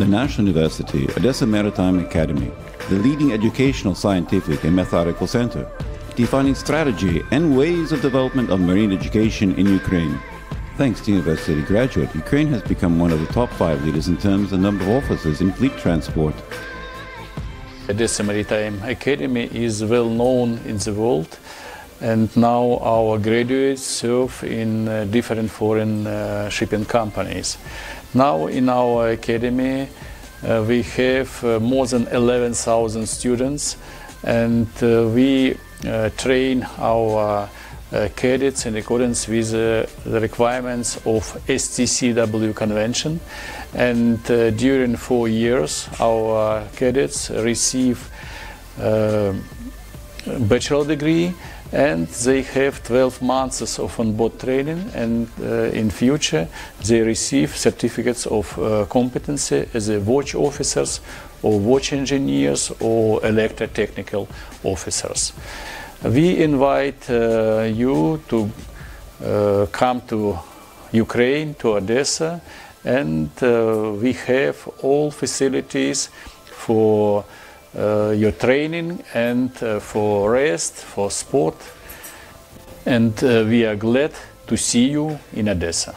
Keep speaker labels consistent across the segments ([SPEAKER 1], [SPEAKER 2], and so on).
[SPEAKER 1] The National University Odessa Maritime Academy, the leading educational, scientific, and methodical center, defining strategy and ways of development of marine education in Ukraine. Thanks to university graduate, Ukraine has become one of the top five leaders in terms of number of officers in fleet transport.
[SPEAKER 2] Odessa Maritime Academy is well known in the world and now our graduates serve in uh, different foreign uh, shipping companies. Now in our academy uh, we have uh, more than 11,000 students and uh, we uh, train our cadets in accordance with the requirements of STCW convention and during four years our cadets receive bachelor degree and they have 12 months of on-board training and uh, in future they receive certificates of uh, competency as a watch officers or watch engineers or electrotechnical officers. We invite uh, you to uh, come to Ukraine, to Odessa, and uh, we have all facilities for your training and uh, for rest, for sport. And uh, we are glad to see you in Odessa.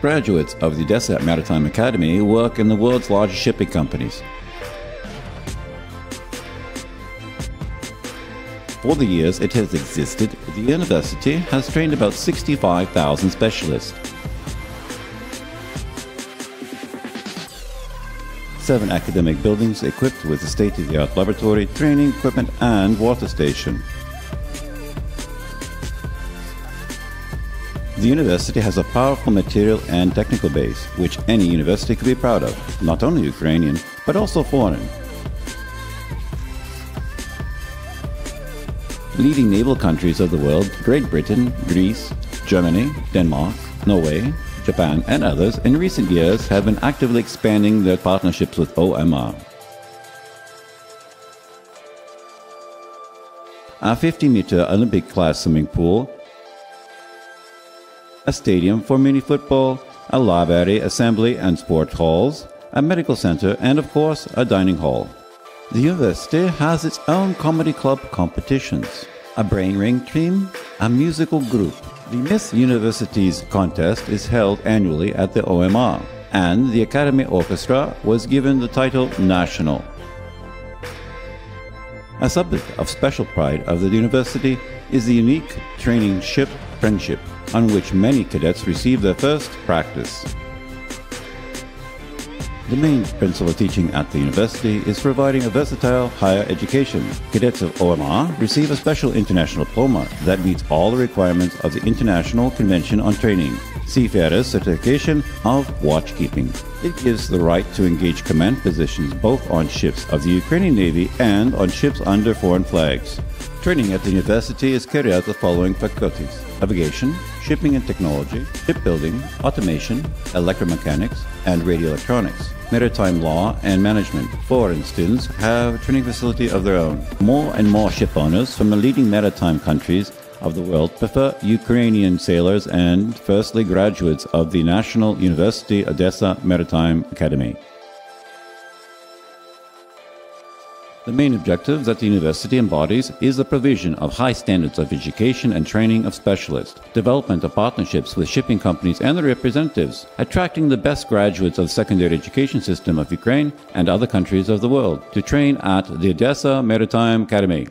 [SPEAKER 1] Graduates of the Odessa Maritime Academy work in the world's largest shipping companies. For the years it has existed, the university has trained about 65,000 specialists. Seven academic buildings equipped with a state-of-the-art laboratory, training equipment and water station. The university has a powerful material and technical base, which any university could be proud of, not only Ukrainian, but also foreign. Leading naval countries of the world, Great Britain, Greece, Germany, Denmark, Norway, Japan, and others in recent years have been actively expanding their partnerships with OMR. A 50 meter Olympic class swimming pool, a stadium for mini football, a library, assembly and sport halls, a medical center, and of course, a dining hall. The university has its own comedy club competitions, a brain ring team, a musical group, the Miss Universities contest is held annually at the OMR, and the Academy Orchestra was given the title National. A subject of special pride of the university is the unique training ship Friendship, on which many cadets receive their first practice. The main principle of teaching at the university is providing a versatile higher education. Cadets of OMR receive a special international diploma that meets all the requirements of the International Convention on Training, Seafarers Certification of Watchkeeping. It gives the right to engage command positions both on ships of the Ukrainian Navy and on ships under foreign flags. Training at the university is carried out the following faculties navigation, shipping and technology, shipbuilding, automation, electromechanics, and radio electronics maritime law and management. Foreign students have a training facility of their own. More and more ship owners from the leading maritime countries of the world prefer Ukrainian sailors and firstly graduates of the National University Odessa Maritime Academy. The main objective that the university embodies is the provision of high standards of education and training of specialists, development of partnerships with shipping companies and their representatives, attracting the best graduates of the secondary education system of Ukraine and other countries of the world to train at the Odessa Maritime Academy.